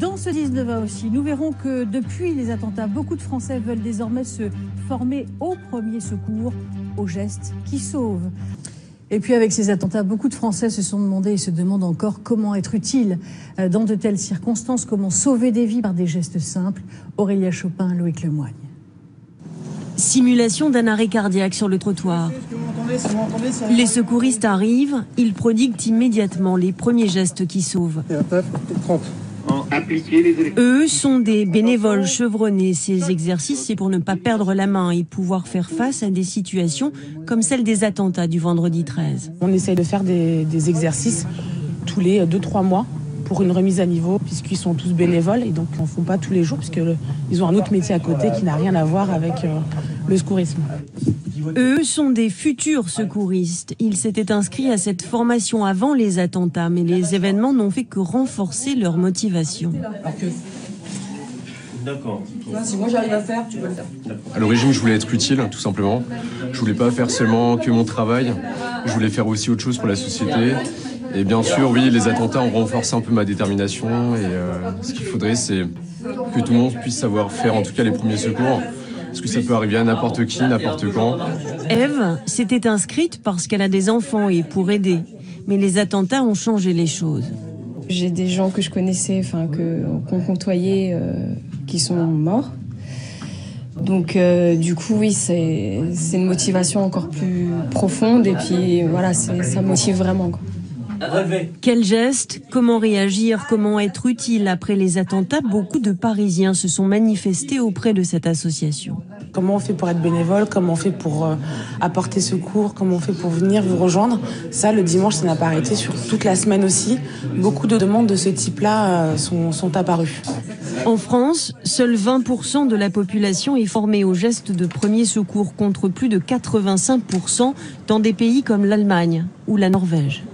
Dans ce 19 aussi, nous verrons que depuis les attentats, beaucoup de Français veulent désormais se former au premier secours, aux gestes qui sauvent. Et puis avec ces attentats, beaucoup de Français se sont demandé et se demandent encore comment être utile euh, dans de telles circonstances, comment sauver des vies par des gestes simples. Aurélia Chopin, Loïc Lemoigne. Simulation d'un arrêt cardiaque sur le trottoir. Les secouristes arrivent, ils prodiguent immédiatement les premiers gestes qui sauvent. Eux sont des bénévoles chevronnés. Ces exercices, c'est pour ne pas perdre la main et pouvoir faire face à des situations comme celle des attentats du vendredi 13. On essaye de faire des, exercices tous les 2-3 mois pour une remise à niveau, puisqu'ils sont tous bénévoles et donc n'en font pas tous les jours, puisqu'ils ont un autre métier à côté qui n'a rien à voir avec euh, le secourisme. Eux sont des futurs secouristes. Ils s'étaient inscrits à cette formation avant les attentats, mais les événements n'ont fait que renforcer leur motivation. D'accord. Si moi j'arrive à faire, tu peux le faire. À l'origine, je voulais être utile, tout simplement. Je voulais pas faire seulement que mon travail. Je voulais faire aussi autre chose pour la société. Et bien sûr, oui, les attentats ont renforcé un peu ma détermination. Et euh, ce qu'il faudrait, c'est que tout le monde puisse savoir faire, en tout cas, les premiers secours. Parce que ça peut arriver à n'importe qui, n'importe quand. Eve s'était inscrite parce qu'elle a des enfants et pour aider. Mais les attentats ont changé les choses. J'ai des gens que je connaissais, enfin que qu'on côtoyait, euh, qui sont morts. Donc euh, du coup oui c'est une motivation encore plus profonde et puis voilà ça motive vraiment. Quel geste Comment réagir Comment être utile après les attentats? Beaucoup de Parisiens se sont manifestés auprès de cette association. Comment on fait pour être bénévole? Comment on fait pour euh, apporter secours? Comment on fait pour venir vous rejoindre? Ça, le dimanche, ça n'a pas arrêté sur toute la semaine aussi. Beaucoup de demandes de ce type-là euh, sont, sont apparues. En France, seul 20% de la population est formée aux gestes de premier secours contre plus de 85% dans des pays comme l'Allemagne ou la Norvège.